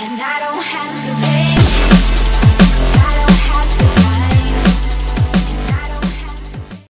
and I don't have the